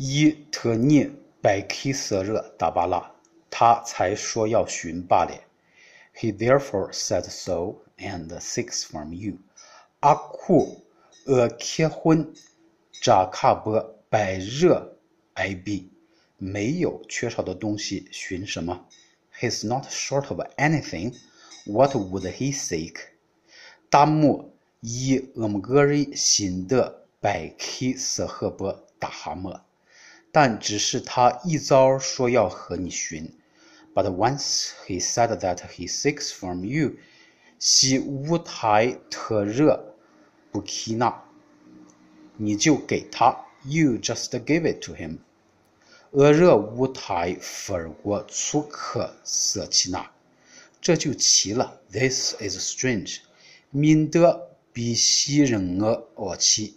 伊特尼百克瑟热达巴拉，他才说要寻罢了。He therefore said so, and seeks from you. 阿库厄切婚扎卡波百热埃比，没有缺少的东西，寻什么？He's not short of anything. What would he seek? 大木伊俄姆格瑞辛的百克瑟赫波大哈莫。但只是他一早说要和你寻，But once he said that he seeks from you，西乌台特热布基纳，你就给他，You just give it to him。俄热乌台伏尔国粗克瑟奇纳，这就奇了，This is strange。敏德比西人俄俄奇。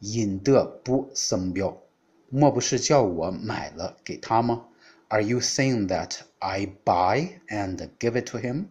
引得不生标，莫不是叫我买了给他吗？Are you saying that I buy and give it to him?